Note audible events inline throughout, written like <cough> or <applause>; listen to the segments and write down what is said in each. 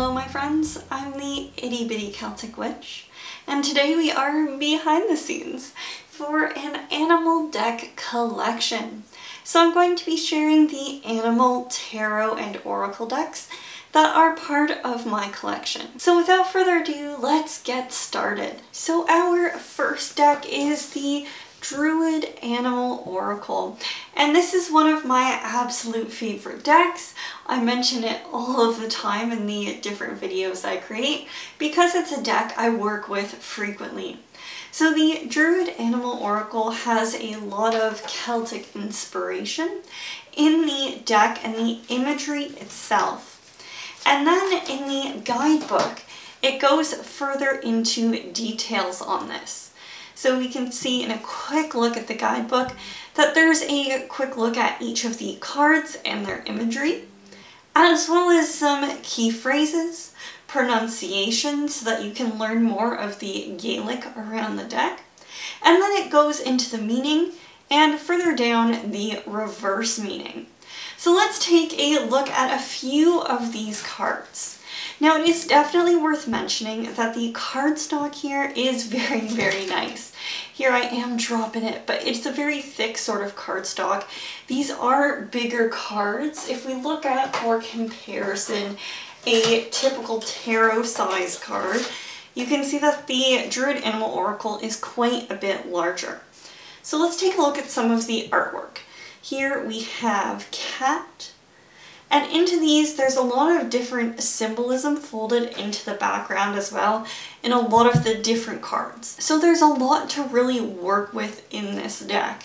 Hello my friends, I'm the Itty Bitty Celtic Witch and today we are behind the scenes for an animal deck collection. So I'm going to be sharing the animal tarot and oracle decks that are part of my collection. So without further ado, let's get started. So our first deck is the Druid Animal Oracle. And this is one of my absolute favorite decks. I mention it <laughs> all of the time in the different videos I create because it's a deck I work with frequently. So the Druid Animal Oracle has a lot of Celtic inspiration in the deck and the imagery itself. And then in the guidebook, it goes further into details on this. So we can see in a quick look at the guidebook that there's a quick look at each of the cards and their imagery, as well as some key phrases, pronunciation so that you can learn more of the Gaelic around the deck. And then it goes into the meaning and further down the reverse meaning. So let's take a look at a few of these cards. Now it is definitely worth mentioning that the cardstock here is <laughs> very, very nice. Here I am dropping it, but it's a very thick sort of cardstock. These are bigger cards. If we look at, for comparison, a typical tarot size card, you can see that the Druid Animal Oracle is quite a bit larger. So let's take a look at some of the artwork. Here we have cat, and into these, there's a lot of different symbolism folded into the background as well in a lot of the different cards. So there's a lot to really work with in this deck.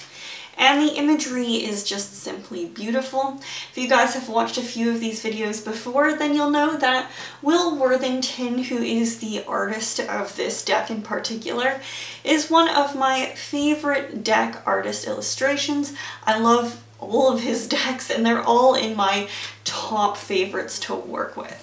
And the imagery is just simply beautiful. If you guys have watched a few of these videos before, then you'll know that Will Worthington, who is the artist of this deck in particular, is one of my favorite deck artist illustrations. I love all of his decks and they're all in my top favorites to work with.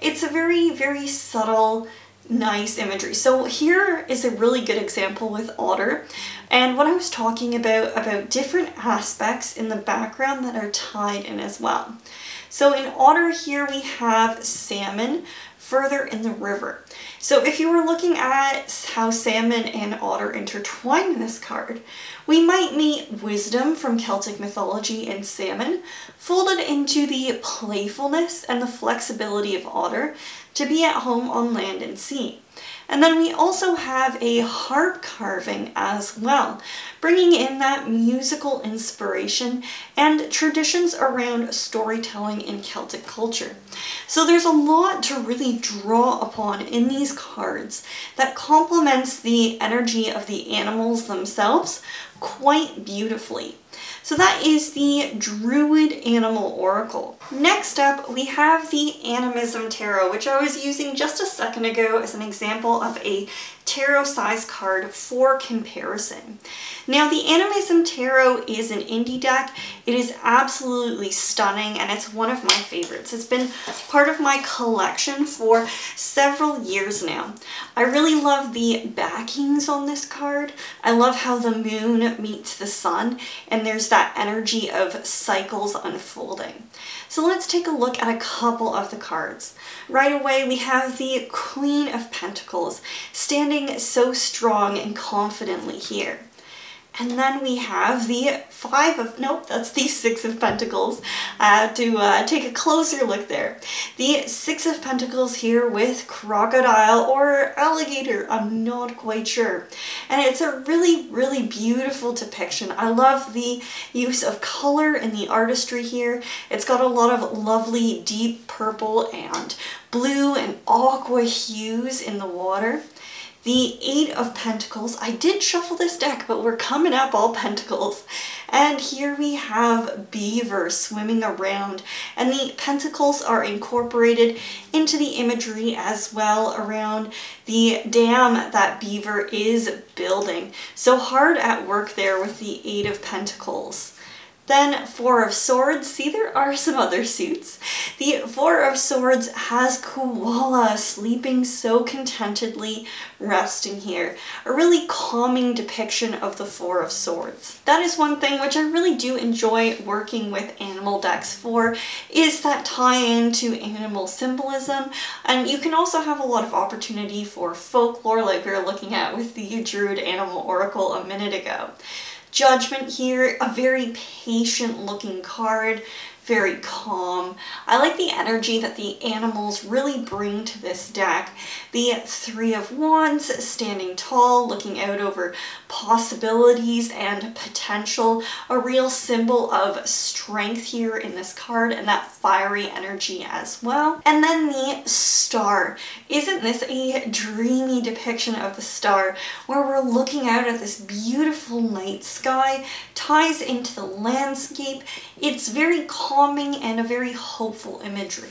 It's a very, very subtle, nice imagery. So here is a really good example with otter and what I was talking about, about different aspects in the background that are tied in as well. So in otter here we have salmon further in the river. So if you were looking at how salmon and otter intertwine in this card, we might meet wisdom from Celtic mythology in salmon, folded into the playfulness and the flexibility of otter to be at home on land and sea. And then we also have a harp carving as well, bringing in that musical inspiration and traditions around storytelling in Celtic culture. So there's a lot to really draw upon in these cards that complements the energy of the animals themselves quite beautifully. So that is the Druid Animal Oracle. Next up, we have the Animism Tarot, which I was using just a second ago as an example of a tarot size card for comparison. Now the Animism Tarot is an indie deck. It is absolutely stunning and it's one of my favorites. It's been part of my collection for several years now. I really love the backings on this card. I love how the moon meets the sun and there's that energy of cycles unfolding. So let's take a look at a couple of the cards. Right away we have the Queen of Pentacles standing so strong and confidently here. And then we have the five of, nope, that's the <laughs> six of pentacles. I have to uh, take a closer look there. The six of pentacles here with crocodile or alligator, I'm not quite sure. And it's a really, really beautiful depiction. I love the use of color and the artistry here. It's got a lot of lovely deep purple and blue and aqua hues in the water. The Eight of Pentacles. I did shuffle this deck, but we're coming up all Pentacles. And here we have Beaver swimming around, and the Pentacles are incorporated into the imagery as well around the dam that Beaver is building. So hard at work there with the Eight of Pentacles. Then Four of Swords, see there are some other suits. The Four of Swords has Koala sleeping so contentedly, resting here. A really calming depiction of the Four of Swords. That is one thing which I really do enjoy working with animal decks for, is that tie-in to animal symbolism. And you can also have a lot of opportunity for folklore like we were looking at with the Druid Animal Oracle a minute ago. Judgment here, a very patient looking card very calm. I like the energy that the animals really bring to this deck. The Three of Wands standing tall, looking out over possibilities and potential. A real symbol of strength here in this card and that fiery energy as well. And then the star. Isn't this a dreamy depiction of the star where we're looking out at this beautiful night sky, ties into the landscape. It's very calming and a very hopeful imagery.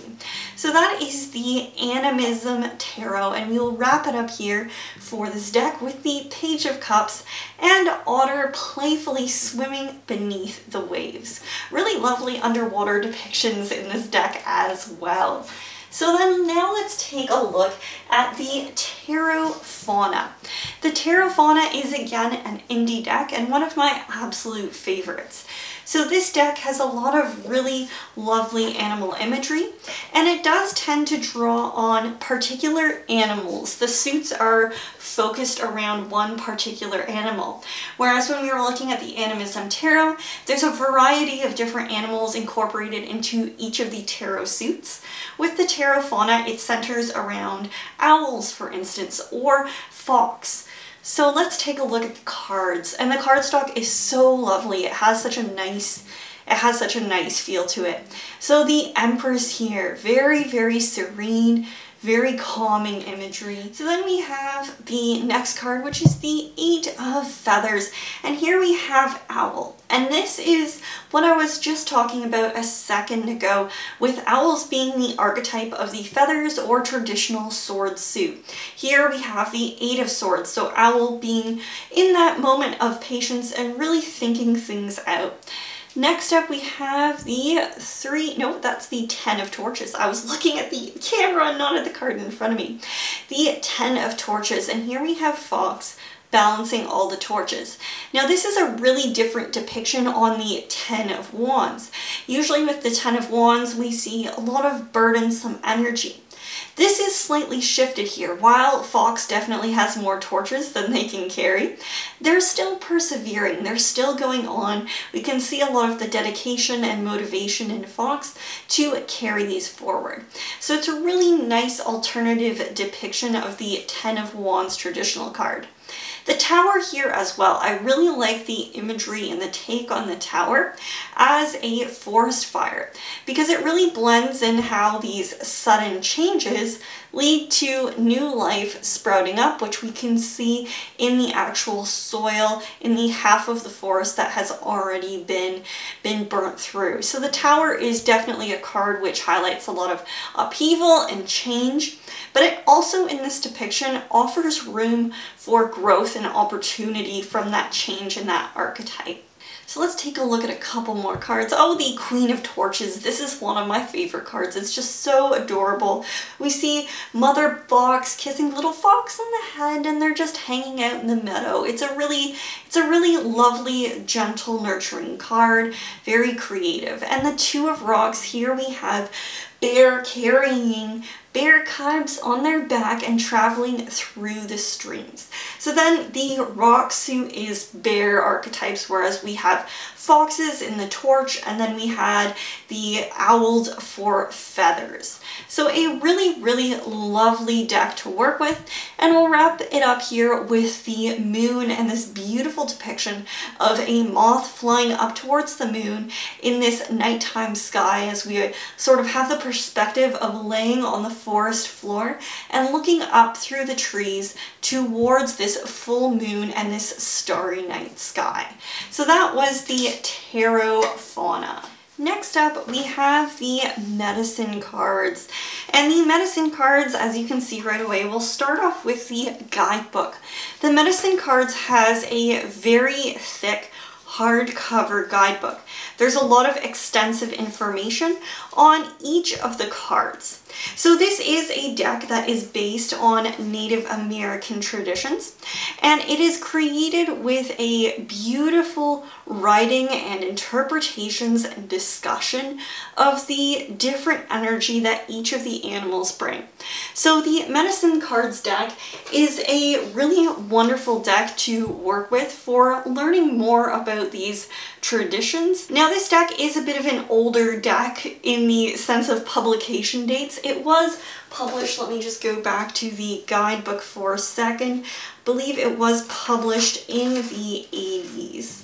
So that is the Animism Tarot and we will wrap it up here for this deck with the Page of Cups and Otter playfully swimming beneath the waves. Really lovely underwater depictions in this deck as well. So then now let's take a look at the Tarot Fauna. The Tarot Fauna is again an indie deck and one of my absolute favorites. So this deck has a lot of really lovely animal imagery and it does tend to draw on particular animals. The suits are focused around one particular animal. Whereas when we were looking at the Animism Tarot, there's a variety of different animals incorporated into each of the tarot suits. With the Tarot Fauna, it centers around owls, for instance, or fox. So let's take a look at the cards. And the cardstock is so lovely. It has such a nice it has such a nice feel to it. So the Empress here, very, very serene, very calming imagery. So then we have the next card, which is the Eight of Feathers. And here we have Owl. And this is what I was just talking about a second ago with owls being the archetype of the feathers or traditional sword suit. Here we have the Eight of Swords, so owl being in that moment of patience and really thinking things out. Next up we have the three, no, that's the 10 of torches. I was looking at the camera and not at the card in front of me. The 10 of torches, and here we have Fox balancing all the torches. Now this is a really different depiction on the Ten of Wands. Usually with the Ten of Wands we see a lot of burdensome energy. This is slightly shifted here. While Fox definitely has more torches than they can carry, they're still persevering. They're still going on. We can see a lot of the dedication and motivation in Fox to carry these forward. So it's a really nice alternative depiction of the Ten of Wands traditional card. The tower here as well, I really like the imagery and the take on the tower as a forest fire because it really blends in how these sudden changes lead to new life sprouting up, which we can see in the actual soil in the half of the forest that has already been, been burnt through. So the tower is definitely a card which highlights a lot of upheaval and change, but it also in this depiction offers room for growth and opportunity from that change in that archetype. So let's take a look at a couple more cards. Oh, the Queen of Torches. This is one of my favorite cards. It's just so adorable. We see Mother Fox kissing little fox on the head and they're just hanging out in the meadow. It's a really, it's a really lovely, gentle, nurturing card. Very creative. And the Two of Rocks, here we have Bear carrying bear cubs on their back and traveling through the streams. So then the rock suit is bear archetypes, whereas we have foxes in the torch and then we had the owls for feathers. So a really, really lovely deck to work with. And we'll wrap it up here with the moon and this beautiful depiction of a moth flying up towards the moon in this nighttime sky as we sort of have the perspective of laying on the forest floor and looking up through the trees towards this full moon and this starry night sky. So that was the tarot fauna. Next up, we have the medicine cards. And the medicine cards, as you can see right away, we'll start off with the guidebook. The medicine cards has a very thick hardcover guidebook. There's a lot of extensive information on each of the cards. So this is a deck that is based on Native American traditions and it is created with a beautiful writing and interpretations and discussion of the different energy that each of the animals bring. So the Medicine Cards deck is a really wonderful deck to work with for learning more about these traditions. Now this deck is a bit of an older deck in the sense of publication dates. It was published, let me just go back to the guidebook for a second. I believe it was published in the 80s.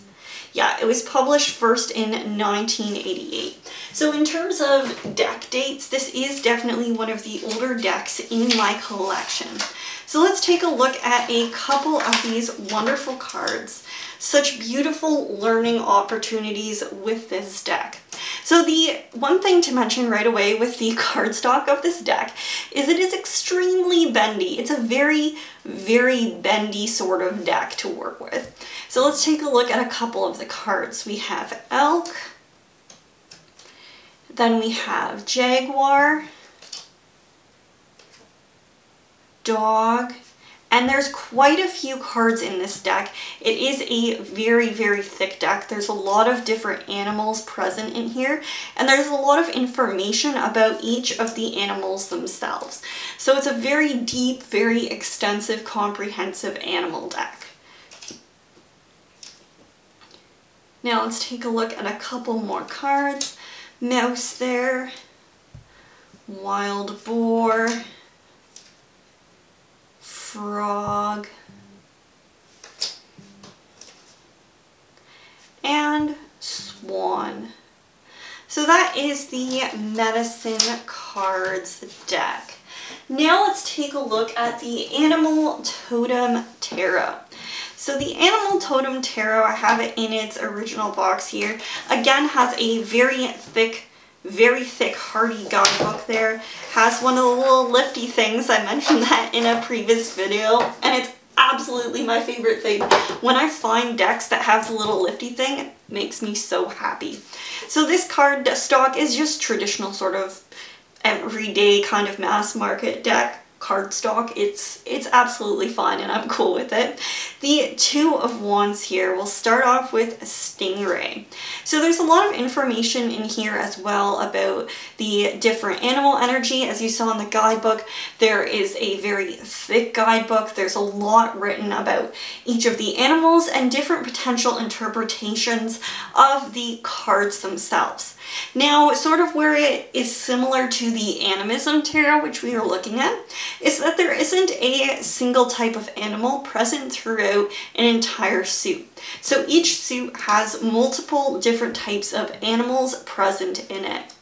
Yeah, it was published first in 1988. So in terms of deck dates, this is definitely one of the older decks in my collection. So let's take a look at a couple of these wonderful cards. Such beautiful learning opportunities with this deck. So the one thing to mention right away with the <laughs> cardstock of this deck is it is extremely bendy. It's a very, very bendy sort of deck to work with. So let's take a look at a couple of the cards. We have elk, then we have jaguar, dog, and there's quite a few cards in this deck. It is a very, very thick deck. There's a lot of different animals present in here, and there's a lot of information about each of the animals themselves. So it's a very deep, very extensive, comprehensive animal deck. Now let's take a look at a couple more cards. Mouse there, wild boar, frog, and swan. So that is the medicine cards deck. Now let's take a look at the Animal Totem Tarot. So the Animal Totem Tarot, I have it in its original box here, again has a very thick very thick hardy guidebook there. Has one of the little lifty things, I mentioned <laughs> that in a previous video, and it's absolutely my favorite thing. When I find decks that have the little lifty thing, it makes me so happy. So this card stock is just traditional sort of everyday kind of mass market deck cardstock. It's it's absolutely fine and I'm <laughs> cool with it. The Two of Wands here, we'll start off with Stingray. So there's a lot of information in here as well about the different animal energy. As you saw in the guidebook, there is a very thick guidebook. There's a lot written about each of the animals and different potential interpretations of the cards themselves. Now, sort of where it is similar to the animism tarot, which we are looking at, is that there isn't a single type of animal present throughout an entire suit. So each suit has multiple different types of animals present in it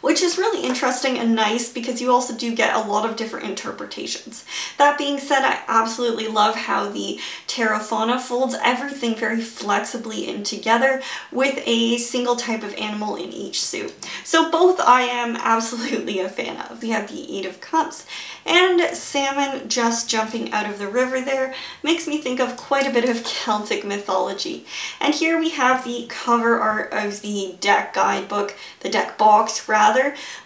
which is really interesting and nice because you also do get a lot of different interpretations. That being said, I absolutely love how the Tarot Fauna folds everything very flexibly in together with a single type of animal in each suit. So both I am <laughs> absolutely a fan of. We have the Eight of Cups and salmon just jumping out of the river there makes me think of quite a bit of <laughs> Celtic mythology. And here we have the cover art of the deck guidebook, the deck box rather,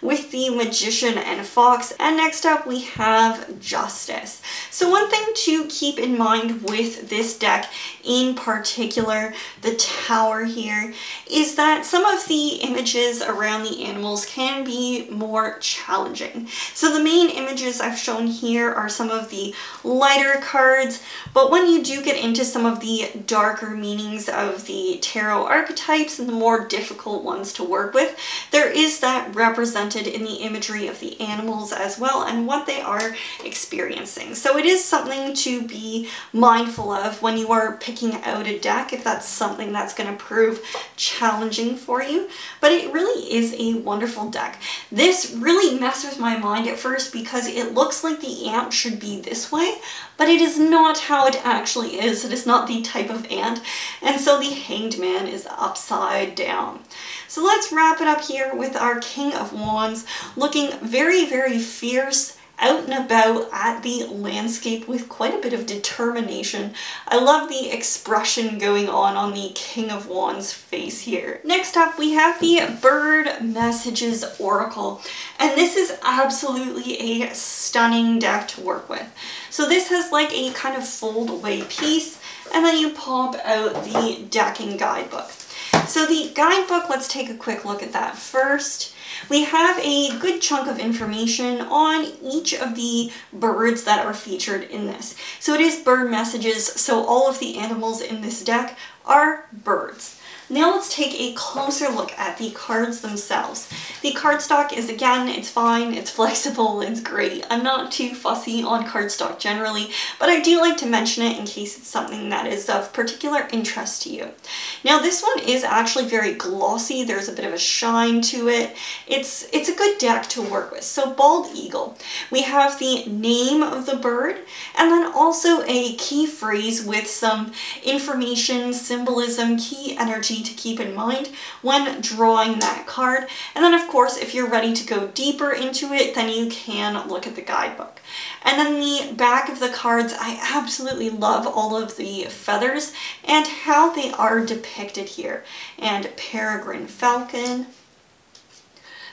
with the Magician and Fox. And next up we have Justice. So one thing to keep in mind with this deck in particular, the tower here, is that some of the images around the animals can be more challenging. So the main images I've shown here are some of the lighter cards, but when you do get into some of the darker meanings of the tarot archetypes and the more difficult ones to work with, there is that represented in the imagery of the animals as well and what they are experiencing. So it is something to be mindful of when you are picking out a deck if that's something that's going to prove challenging for you. But it really is a wonderful deck. This really messed with my mind at first because it looks like the ant should be this way, but it is not how it actually is. It is not the type of ant. And so the Hanged Man is upside down. So let's wrap it up here with our King of Wands looking very, very fierce out and about at the landscape with quite a bit of determination. I love the expression going on on the King of Wands face here. Next up, we have the Bird Messages Oracle, and this is absolutely a stunning deck to work with. So this has like a kind of fold away piece, and then you pop out the decking guidebook. So the guidebook, let's take a quick look at that first. We have a good chunk of information on each of the birds that are featured in this. So it is bird messages, so all of the animals in this deck are birds. Now let's take a closer look at the cards themselves. The cardstock is again, it's fine, it's flexible, it's great. I'm not too fussy on cardstock generally, but I do like to mention it in case it's something that is of particular interest to you. Now this one is actually very glossy, there's a bit of a shine to it. It's, it's a good deck to work with. So Bald Eagle, we have the name of the bird, and then also a key phrase with some information, symbolism, key energy to keep in mind when drawing that card. And then of course, if you're ready to go deeper into it, then you can look at the guidebook. And then the back of the cards, I absolutely love all of the feathers and how they are depicted here. And peregrine falcon,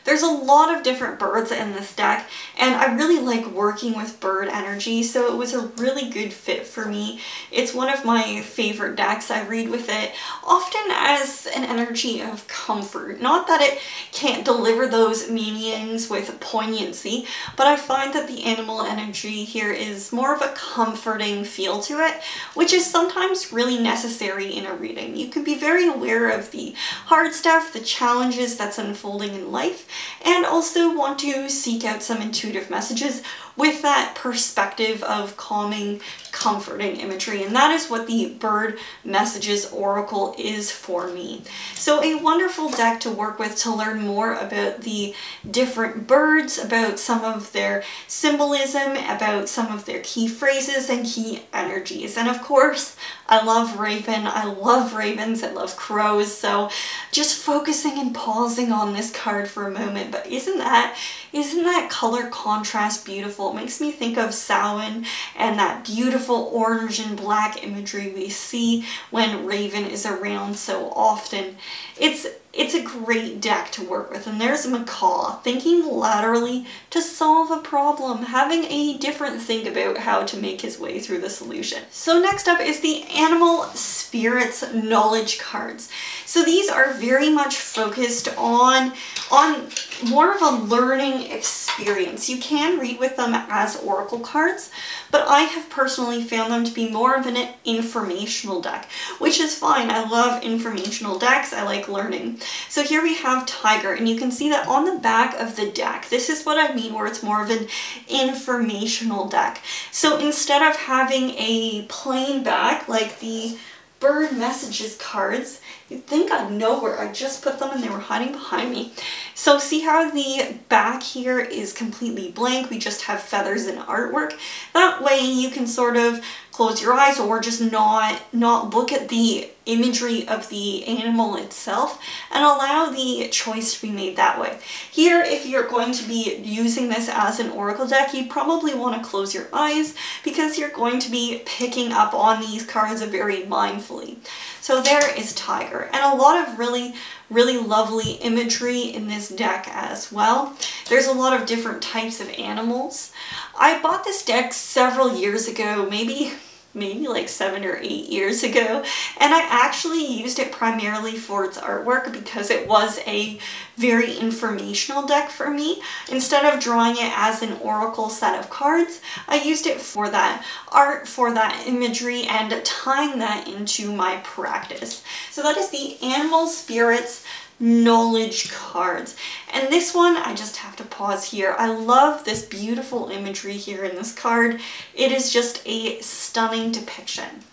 there's a lot of different birds in this deck and I really like working with bird energy so it was a really good fit for me. It's one of my favorite decks. I read with it often as an energy of comfort. Not that it can't deliver those meanings with poignancy but I find that the animal energy here is more of a comforting feel to it which is sometimes really necessary in a reading. You can be very aware of the hard stuff, the challenges that's unfolding in life and also want to seek out some intuitive messages with that perspective of calming, comforting imagery. And that is what the Bird Messages Oracle is for me. So a wonderful deck to work with to learn more about the different birds, about some of their symbolism, about some of their key phrases and key energies. And of course, I love Raven. I love ravens. I love crows. So just focusing and pausing on this card for a moment. But isn't that, isn't that color contrast beautiful? It makes me think of Samhain and that beautiful orange and black imagery we see when Raven is around so often. It's it's a great deck to work with. And there's Macaw, thinking laterally to solve a problem, having a different think about how to make his way through the solution. So next up is the Animal Spirits Knowledge cards. So these are very much focused on, on more of a learning experience. You can read with them as oracle cards, but I have personally found them to be more of an informational deck, which is fine. I love informational decks. I like learning. So here we have Tiger, and you can see that on the back of the deck, this is what I mean where it's more of an informational deck. So instead of having a plain back like the bird messages cards. You'd think I'd know where I just put them and they were hiding behind me. So see how the back here is completely blank? We just have feathers and artwork. That way you can sort of close your eyes or just not, not look at the imagery of the animal itself and allow the choice to be made that way. Here, if you're going to be using this as an oracle deck, you probably want to close your eyes because you're going to be picking up on these cards very mindfully. So there is Tiger and a lot of really really lovely imagery in this deck as well. There's a lot of different types of animals. I bought this deck several years ago, maybe maybe like seven or eight years ago and I actually used it primarily for its artwork because it was a very informational deck for me. Instead of drawing it as an oracle set of cards, I used it for that art, for that imagery, and tying that into my practice. So that is the Animal Spirits knowledge cards. And this one, I just have to pause here. I love this beautiful imagery here in this card. It is just a stunning depiction.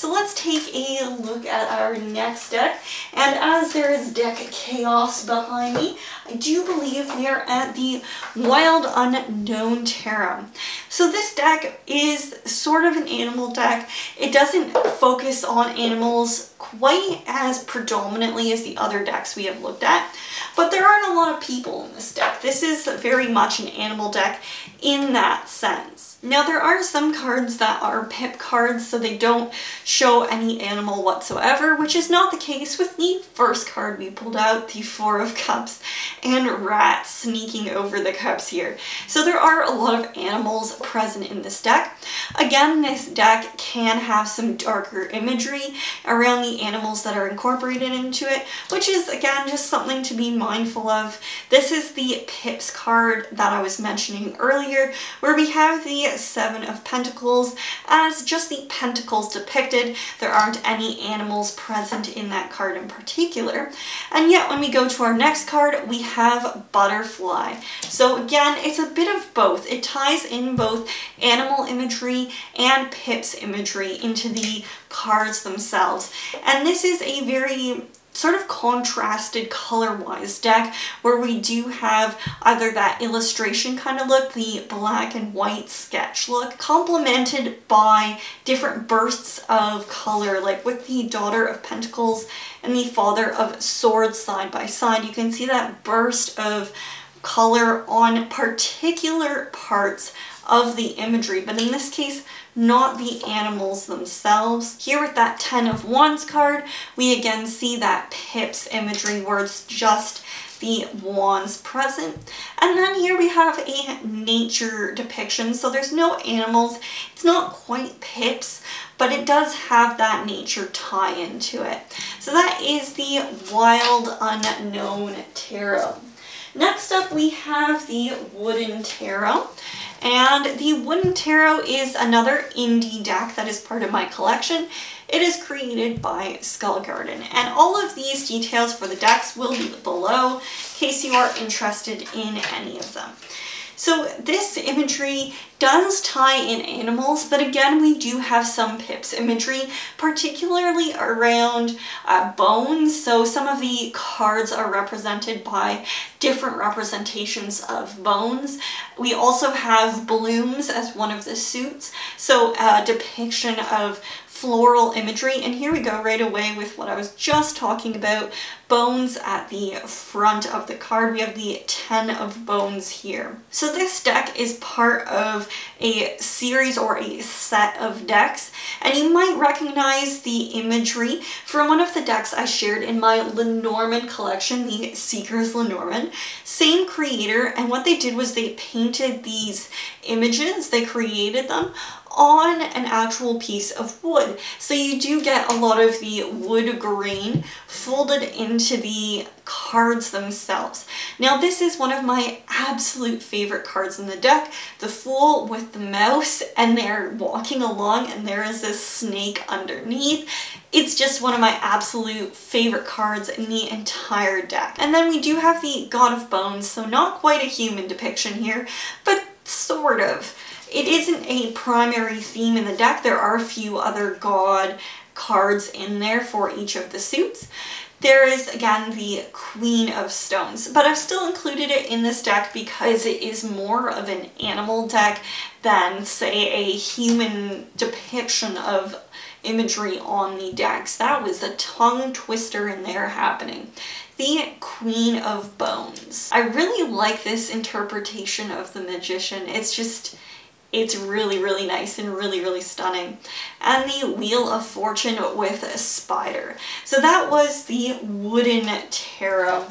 So let's take a look at our next deck. And as there is deck chaos behind me, I do believe we are at the Wild Unknown Tarot. So this deck is sort of an animal deck. It doesn't focus on animals quite as predominantly as the other decks we have looked at, but there aren't a lot of people in this deck. This is very much an animal deck in that sense. Now there are some cards that are pip cards so they don't show any animal whatsoever, which is not the case with the first card we pulled out, the Four of Cups, and rats sneaking over the cups here. So there are a lot of animals present in this deck. Again, this deck can have some darker imagery around the animals that are incorporated into it, which is again just something to be mindful of. This is the pips card that I was mentioning earlier, where we have the Seven of Pentacles as just the pentacles depicted. There aren't any animals present in that card in particular. And yet when we go to our next card, we have Butterfly. So again, it's a bit of both. It ties in both animal imagery and Pip's imagery into the cards themselves. And this is a very sort of contrasted color-wise deck where we do have either that illustration kind of look, the black and white sketch look, complemented by different bursts of color, like with the Daughter of Pentacles and the Father of Swords side by side. You can see that burst of color on particular parts of the imagery, but in this case, not the animals themselves. Here with that Ten of Wands card, we again see that Pips imagery where it's just the wands present. And then here we have a nature depiction. So there's no animals. It's not quite pips, but it does have that nature tie into it. So that is the Wild Unknown Tarot. Next up we have the Wooden Tarot. And the Wooden Tarot is another indie deck that is part of my collection. It is created by Skull Garden. And all of these details for the decks will be below in case you are interested in any of them. So this imagery does tie in animals, but again, we do have some pips imagery, particularly around uh, bones. So some of the cards are represented by different representations of bones. We also have blooms as one of the suits. So a depiction of floral imagery. And here we go right away with what I was just talking about, bones at the front of the card. We have the 10 of bones here. So this deck is part of a series or a set of decks, and you might recognize the imagery from one of the decks I shared in my Lenormand collection, the Seekers Lenormand. Same creator, and what they did was they painted these images, they created them on an actual piece of wood. So you do get a lot of the wood grain folded into the cards themselves. Now this is one of my absolute favorite cards in the deck, the Fool with the mouse and they're walking along and there is this snake underneath. It's just one of my absolute favorite cards in the entire deck. And then we do have the God of Bones, so not quite a human depiction here, but sort of. It isn't a primary theme in the deck. There are a few other god cards in there for each of the suits. There is, again, the Queen of Stones, but I've still included it in this deck because it is more of an animal deck than, say, a human depiction of imagery on the decks. That was a tongue twister in there happening. The Queen of Bones. I really like this interpretation of the Magician. It's just it's really, really nice and really, really stunning. And the Wheel of Fortune with a spider. So that was the Wooden Tarot.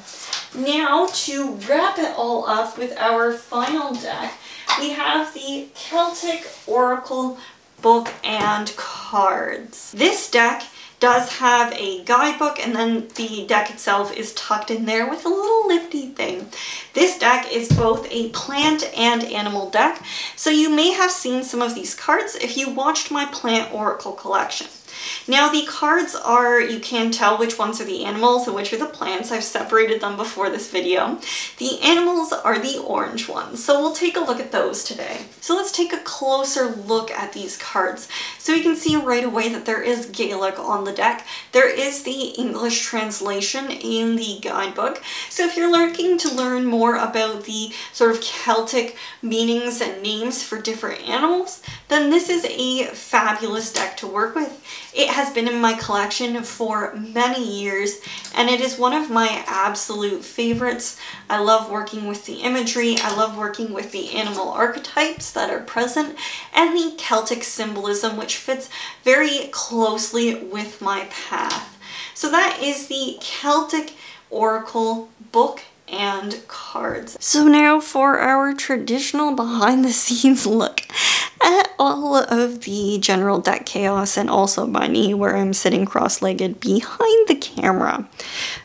Now, to wrap it all up with our final deck, we have the Celtic Oracle book and cards. This deck does have a guidebook and then the deck itself is tucked in there with a little lifty thing. This deck is both a plant and animal deck, so you may have seen some of these cards if you watched my plant oracle collection. Now the cards are, you can tell which ones are the animals and which are the plants. I've separated them before this video. The animals are the orange ones, so we'll take a look at those today. So let's take a closer look at these cards. So we can see right away that there is Gaelic on the deck. There is the English translation in the guidebook. So if you're looking to learn more about the sort of Celtic meanings and names for different animals, then this is a fabulous deck to work with. It has been in my collection for many years and it is one of my absolute favorites. I love working with the imagery, I love working with the animal archetypes that are present and the Celtic symbolism which fits very closely with my path. So that is the Celtic Oracle book and cards. So now for our traditional behind the scenes look at all of the general deck chaos and also me where I'm sitting cross-legged behind the camera.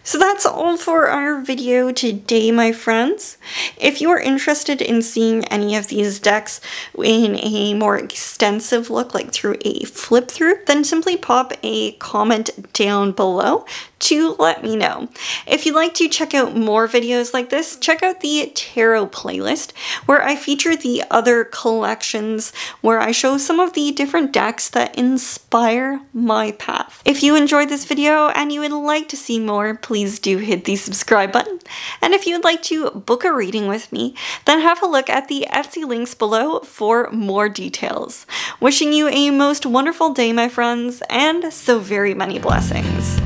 So that's all for our video today, my friends. If you are interested in seeing any of these decks in a more extensive look, like through a flip through, then simply pop a comment down below to let me know. If you'd like to check out more videos like this, check out the tarot playlist where I feature the other collections where I show some of the different decks that inspire my path. If you enjoyed this video and you would like to see more, please do hit the subscribe button. And if you'd like to book a reading with me, then have a look at the Etsy links below for more details. Wishing you a most wonderful day, my friends, and so very many blessings.